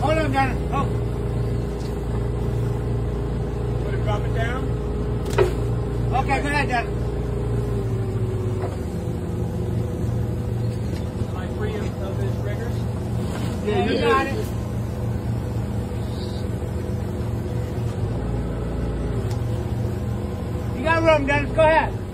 Hold on, Dennis. Oh. Want to drop it down? Okay, go ahead, Dennis. Am I free of, of his triggers. Yeah, you got it. You got room, Dennis. Go ahead.